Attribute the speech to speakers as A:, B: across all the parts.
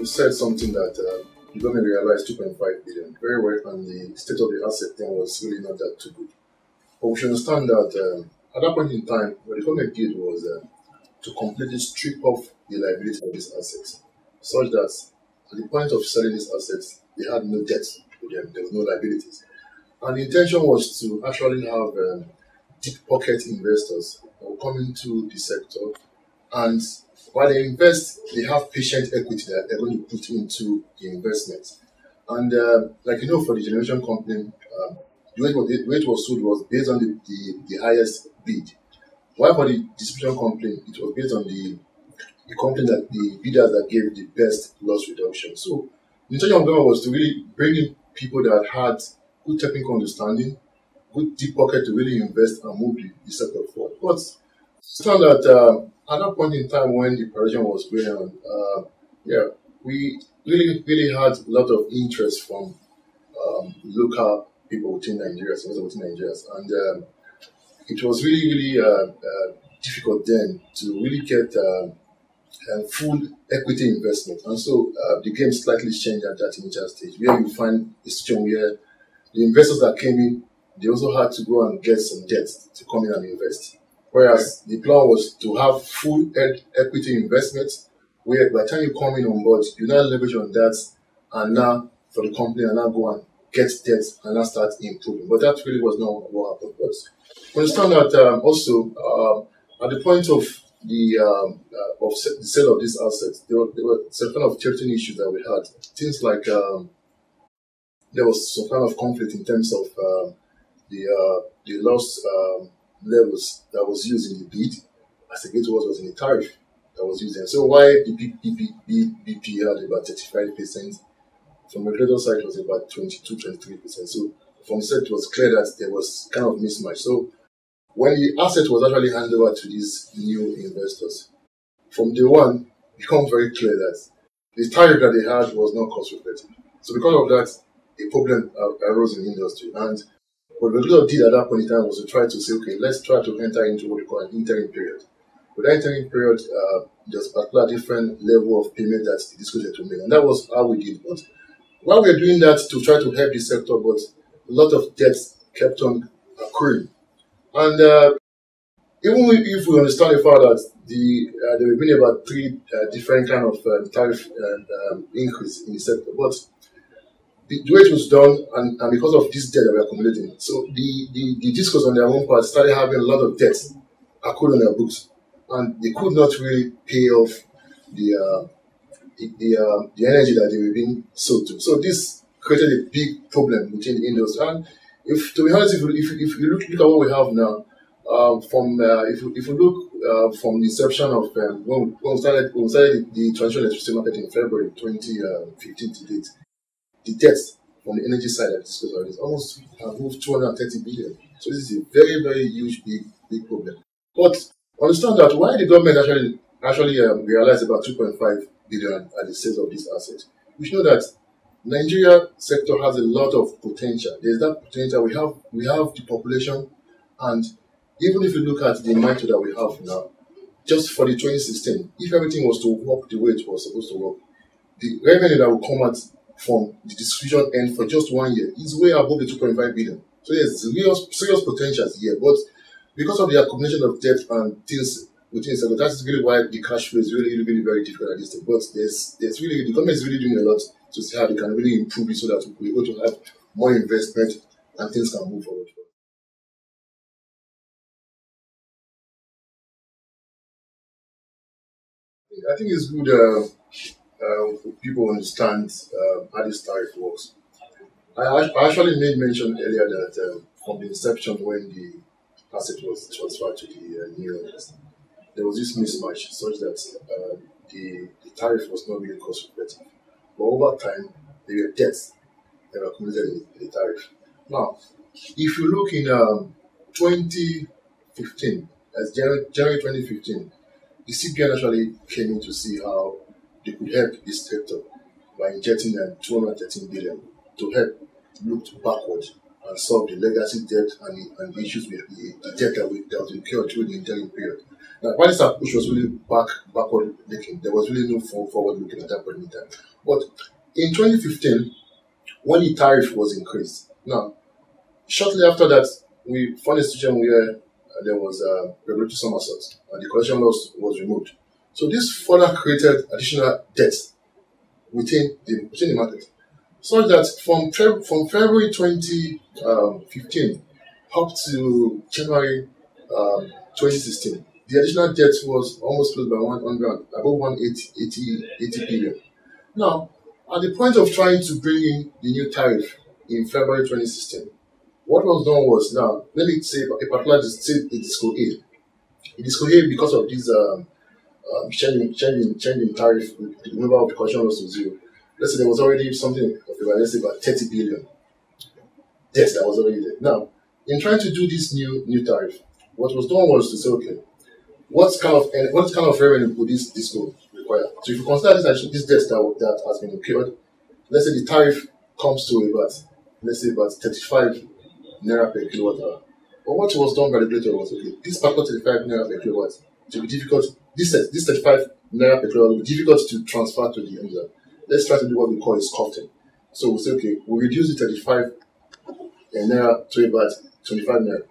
A: you said something that uh, you don't realize 2.5 billion. Very well, and the state of the asset then was really not that too good. But we should understand that um, at that point in time, what the government did was uh, to completely strip off the liability of these assets, such that at the point of selling these assets, they had no debt to them, there was no liabilities. And the intention was to actually have um, deep pocket investors come into the sector and while they invest, they have patient equity that they're going to put into the investment. And uh, like you know, for the generation company, um, the, way was, the way it was sold was based on the, the, the highest bid. While for the distribution company, it was based on the the company that the bidders that gave the best loss reduction. So the intention of government was to really bring in people that had good technical understanding, good deep pocket to really invest and move the, the sector forward. But it's found that uh, at that point in time when the operation was going on, uh, yeah, we really, really had a lot of interest from um, local people within Nigeria, also within Nigeria, and um, it was really, really uh, uh, difficult then to really get um, full equity investment. And so uh, the game slightly changed at that initial stage, where you find a situation where the investors that came in, they also had to go and get some debt to come in and invest. Whereas the plan was to have full ed- equity investment, where by the time you come in on board, you now leverage on that, and now for the company, and now go and get debt and now start improving. But that really was not what happened. But understand that um, also um, at the point of the um, uh, of the sale of these assets, there were, there were some kind of certain issues that we had. Things like um, there was some kind of conflict in terms of um, the uh, the loss um, levels that was used in the bid as against what was in the tariff that was used. So why the BP had about 35%, from the regulator side it was about 22, 23%. So from set it was clear that there was kind of mismatch. So when the asset was actually handed over to these new investors, from day one, it becomes very clear that the tariff that they had was not cost effective. So because of that, a problem arose in the industry. And what the regulator did at that point in time was to try to say, okay, let's try to enter into what we call an interim period. With that interim period, uh, there's a particular different level of payment that the disclosure to make. And that was how we did. But while we were doing that to try to help the sector, but a lot of debts kept on accruing. And uh, even if we understand the fact that the uh, there have been about three uh, different kind of uh, tariff um, increase in the sector, but the, the way it was done, and, and because of this debt that we're accumulating, so the, the, the discos on their own part started having a lot of debts accrued on their books, and they could not really pay off the uh, the, uh, the energy that they were being sold to. So this created a big problem within the industry. And if, to be honest, if you, if, if you look, look at what we have now, uh, from uh, if, you, if you look uh, from the inception of um, when, when we started when we started the, transition electricity market in February 2015 to date, the debt on the energy side of this is almost above 230 billion. So this is a very, very huge, big, big problem. But understand that why the government actually actually um, realized about 2.5 billion at the sales of these assets. We know that Nigeria sector has a lot of potential. There's that potential. We have we have the population, and even if you look at the amount that we have now, just for the 2016, if everything was to work the way it was supposed to work, the revenue that will come out from the distribution end for just one year is way above the 2.5 billion. So there's real serious potential here, but because of the accumulation of debt and things within sector, that's really why the cash flow is really, really, really very difficult at this time. But there's there's really the government is really doing a lot to see how they can really improve it so that we're able to have more investment and things can move forward. I think it's good uh, uh, people understand uh, how this tariff works. I, I actually made mention earlier that um, from the inception when the asset was transferred to the uh, new there was this mismatch such that uh, the, the tariff was not really cost effective. But over time, there were debts that were accumulated in the tariff. Now, if you look in um, 2015, as January, January 2015, the CBN actually came in to see how they could help this sector by injecting them 213 billion to help look backward and solve the legacy debt and the, and the issues with the, the debt that, we, that was incurred through the interim period. Now, while this approach was really back backward looking, there was really no forward looking at that point in time. But in 2015, when the tariff was increased, now shortly after that, we found a situation where uh, there was a regulatory somersault and the collection loss was removed. So this further created additional debt within the within the market, so that from from February 2015 up to January um, 2016, the additional debt was almost close by 100 above 180 80, 80 billion. Now, at the point of trying to bring in the new tariff in February 2016, what was done was now let me say a particular say a disco A. Disco A because of this um, um, changing, changing, changing tariff, the number of was to zero. Let's say there was already something of about, let's say about 30 billion debt that was already there. Now, in trying to do this new new tariff, what was done was to say, okay, what kind of eh, what kind of revenue would this this go require? So if you consider this actually this debt that, that has been incurred, let's say the tariff comes to about let's say about 35 naira per kilowatt hour. But what was done by the regulator was okay, this particular 35 naira per kilowatt to be difficult this this 35 naira per kilowatt will be difficult to transfer to the user. Let's try to do what we call a sculpting. So we say, okay, we reduce the 35 naira to about 25 naira.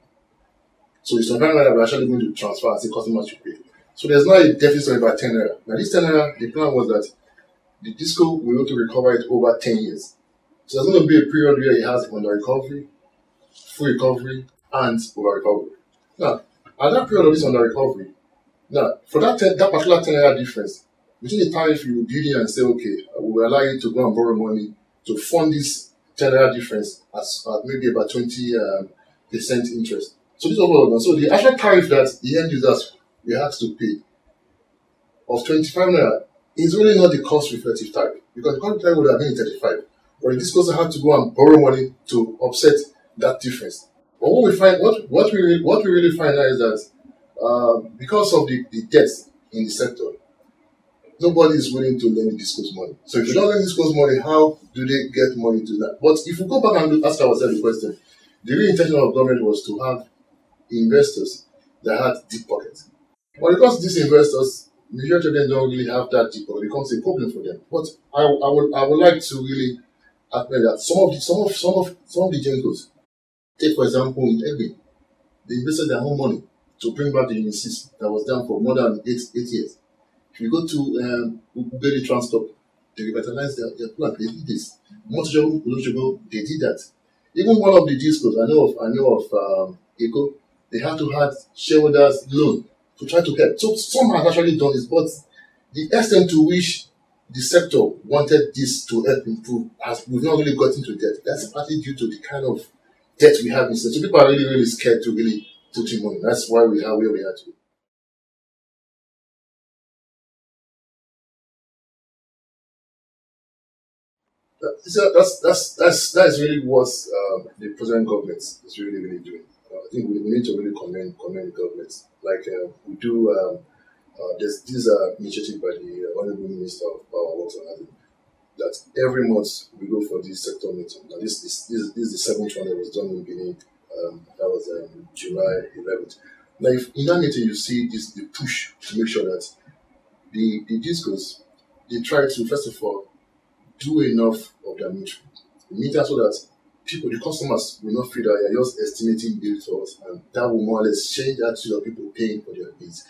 A: So it's 25 naira we're actually going to transfer as the customer should pay. So there's now a deficit of about 10 naira. Now this 10 naira, the plan was that the disco will be able to recover it over 10 years. So there's going to be a period where it has under recovery, full recovery, and over recovery. Now, at that period of this under recovery, now, for that ten, that particular 10 naira difference, between the tariff you build in and say, okay, we will allow you to go and borrow money to fund this 10 naira difference as, at maybe about 20 um, percent interest. So this overall done. So the actual tariff that the end users will have to pay of 25 naira is really not the cost reflective tariff because the cost tariff would have been 35. But this person had to go and borrow money to offset that difference. But what we find, what, what we what we really find out is that um, because of the, the debt in the sector, nobody is willing to lend the discos money. So if you don't lend this discos money, how do they get money to that? But if we go back and ask ourselves the question, the real intention of government was to have investors that had deep pockets. But because these investors, majority of them don't really have that deep pocket, it becomes a problem for them. But I, I would I would like to really admit that some of the some of some of some of the gencos, take for example in Egbin, they invested their own money to bring back the Unisys that was down for more than eight, eight years. If you go to um, Ughelli Transcorp, they revitalized their, their plant. They did this. Motojogo, Olojogo, they did that. Even one of the discos I know of, I know of um, Eko, they had to have shareholders loan to try to help. So some have actually done this, but the extent to which the sector wanted this to help improve has we've not really gotten to that. That's partly due to the kind of debt we have in So people are really, really scared to really teaching money. That's why we are where we are today. So that's that's that's that is really what um, the present government is really really doing. Uh, I think we, need to really commend commend government. Like uh, we do. Um, uh, there's this uh, initiative by the honorable minister of power, water and that every month we go for this sector meeting. Now this this this, this is the seventh one that was done in Benin um, that was um, July 11th. Now, if in that meeting you see this, the push to make sure that the the discos they try to first of all do enough of their meter, meter so that people, the customers, will not feel that you're just estimating bills to us, and that will more or less change that to the people paying for their bills.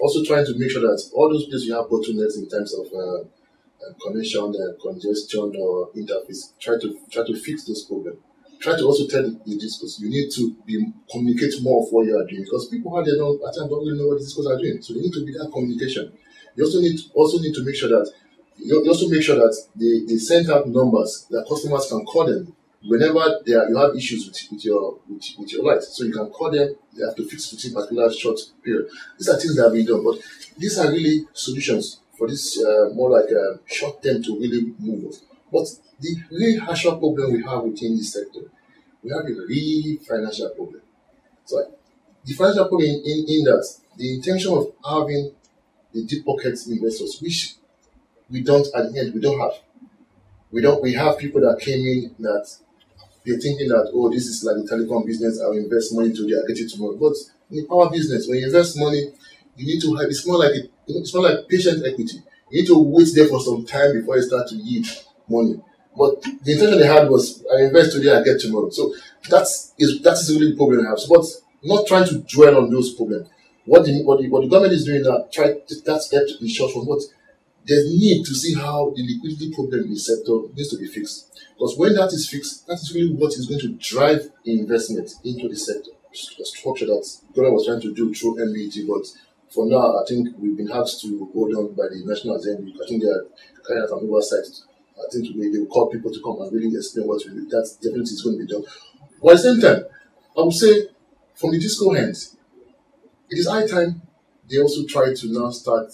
A: Also, trying to make sure that all those places you have bottlenecks in terms of uh, uh, connection, uh, congestion, or interface, try to try to fix those problems try to also tell the, the discos you need to be communicate more of what you are doing because people out there don't at times don't really know what the discos are doing. So they need to be that communication. You also need also need to make sure that you also make sure that they, they send out numbers that customers can call them whenever they are, you have issues with, with your with, with your lights. So you can call them, they have to fix it in a particular short period. These are things that have been done, but these are really solutions for this uh, more like a uh, short term to really move. But the real actual problem we have within this sector we have a real financial problem. So the financial problem in, in, in that the intention of having the deep pocket investors, which we don't at the end we don't have. We don't we have people that came in that they're thinking that oh this is like the telecom business, I'll invest money today, I'll get it tomorrow. But in our business, when you invest money, you need to have it's more like it's more like patient equity. You need to wait there for some time before you start to yield money. But the intention they had was I invest today, I get tomorrow. So that's is that is really the problem I have. So but not trying to dwell on those problems. What the what the, what the government is doing now, try that's helped in short from what there's need to see how the liquidity problem in the sector needs to be fixed. Because when that is fixed, that is really what is going to drive investment into the sector. The structure that government was trying to do through MET, but for now, I think we've been asked to hold on by the National Assembly. I think they are carrying out an oversight. I think they will call people to come and really explain what do. That definitely is going to be done. But at the same time, I would say from the disco hands, it is high time they also try to now start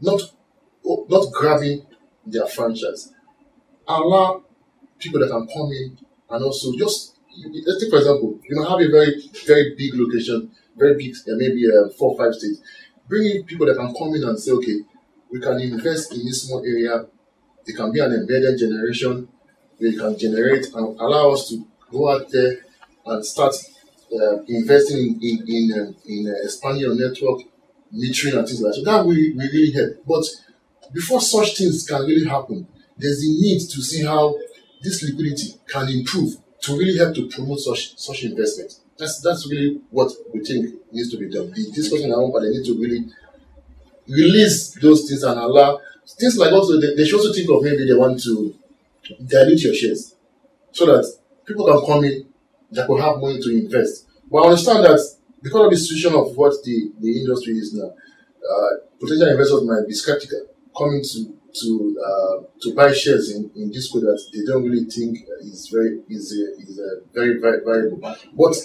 A: not not grabbing their franchise. Allow people that can come in and also just let's take for example, you know, have a very very big location, very big, maybe uh, four five states. Bring in people that can come in and say, okay, we can invest in this small area. It can be an embedded generation. We can generate and allow us to go out there and start uh, investing in in in, uh, in uh, expanding your network, metering and things like that. So that will, will really help. But before such things can really happen, there's the need to see how this liquidity can improve to really help to promote such such investment. That's that's really what we think needs to be done. The discussion around, but they need to really release those things and allow things like also they, they should also think of maybe they want to dilute your shares so that people can come in that will have money to invest. But I understand that because of the situation of what the, the industry is now, uh, potential investors might be skeptical coming to to uh, to buy shares in, in Disco that they don't really think is very is a, is a very, very valuable. But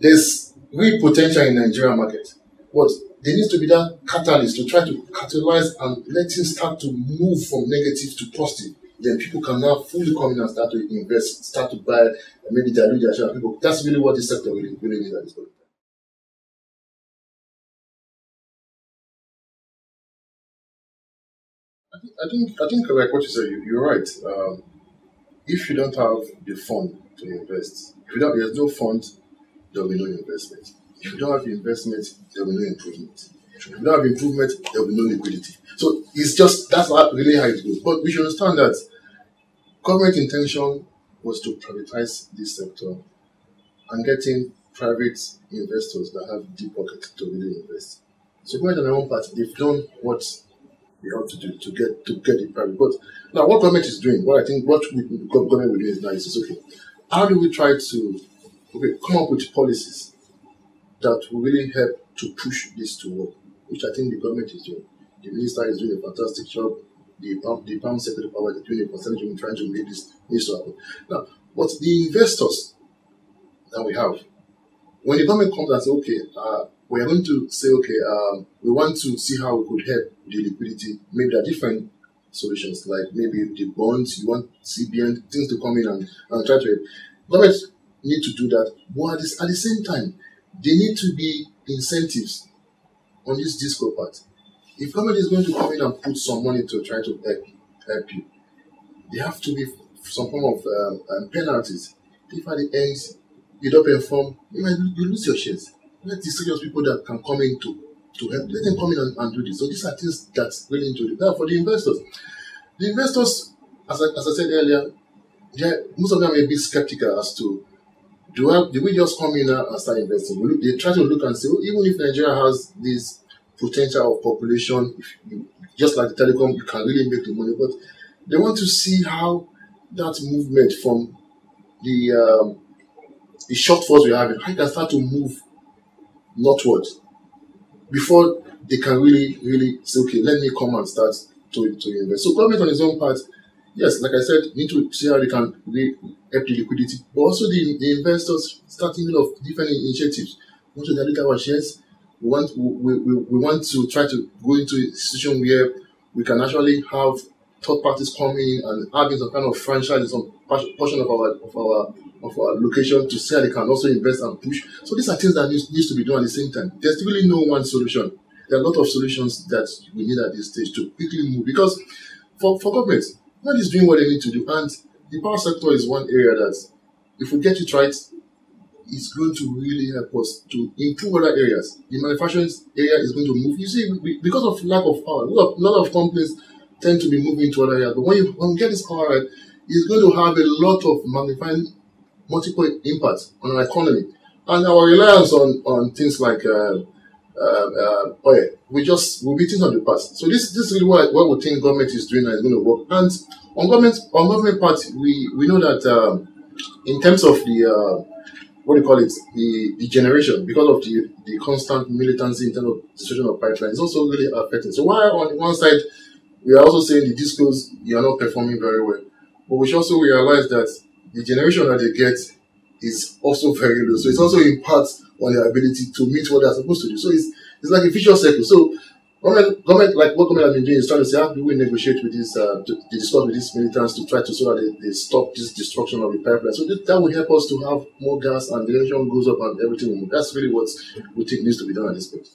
A: there's real potential in Nigerian market. But there needs to be that catalyst to try to catalyze and let things start to move from negative to positive. Then people can now fully come in and start to invest, start to buy, maybe dilute their share. People, that's really what the sector really, really needs at this point. I think I think like what you said, you, are right. Um, if you don't have the fund to invest, if you don't, there's no fund, there will be no investment. If you don't have investment, there will be no improvement. If you don't have improvement, there will be no liquidity. So it's just that's not really how it goes. But we should understand that government intention was to privatize this sector and getting private investors that have deep pockets to really invest. So government on their own part, they've done what they have to do to get to get it private. But now, what government is doing, what I think, what we, government will do is now is okay. How do we try to okay come up with policies that will really help to push this to work, which I think the government is doing. The minister is doing a fantastic job. The the PAM Secretary Power is doing a fantastic job in trying to make this needs to happen. Now, but the investors that we have, when the government comes and says, okay, uh, we are going to say, okay, um, we want to see how we could help the liquidity. Maybe there are different solutions, like maybe the bonds, you want CBN, things to come in and, and try to help. Government need to do that. But at, this, at the same time, there need to be incentives on this disco part. If government is going to come in and put some money to try to help, help you, there have to be some form of um, um, penalties. If at the end you don't perform, you might you lose your shares let the serious people that can come in to, to help, let them come in and, and do this. So these are things that's really into it. Now for the investors, the investors, as I, as I said earlier, most of them may be skeptical as to do, I, do we just come in and start investing? Look, they try to look and say, well, even if Nigeria has this potential of population, you, just like the telecom, you can really make the money, but they want to see how that movement from the um, the shortfalls we have, how you can start to move northward before they can really, really say, okay, let me come and start to, to invest. So government on its own part, yes, like I said, need to see how they can really help the liquidity, but also the, the investors starting of different initiatives. We want to dilute our shares. We want we, we, we want to try to go into a situation where we can actually have third parties coming and having some kind of franchise, some portion of our of our of our location to see how they can also invest and push. So these are things that needs, needs to be done at the same time. There's really no one solution. There are a lot of solutions that we need at this stage to quickly move because for, for government, government is doing what they need to do. And the power sector is one area that if we get it right, is going to really help us to improve other areas. The manufacturing area is going to move. You see, because of lack of power, a lot, of, a lot of companies tend to be moving to other areas. But when you when we get this power right, it's going to have a lot of magnifying multiple impacts on our economy. And our reliance on, on things like uh, uh, uh, oil, we just we'll be things on the past. So this, this is really what, what we think government is doing and is going to work. And on government on government part, we, we know that um, in terms of the uh, what do you call it, the, the generation, because of the, the constant militancy in terms of destruction of pipelines, it's also really affecting. So while on one side we are also saying the discos you are not performing very well, but we should also realize that the generation that they get is also very low. So it's also impacts on their ability to meet what they're supposed to do. So it's it's like a vicious circle. So government, government, like what government has been doing is trying to say how do we negotiate with this, uh, to, to discuss with these militants to try to so that they, they stop this destruction of the pipeline. So that, that will help us to have more gas and the generation goes up and everything will move. That's really what we think needs to be done at this point.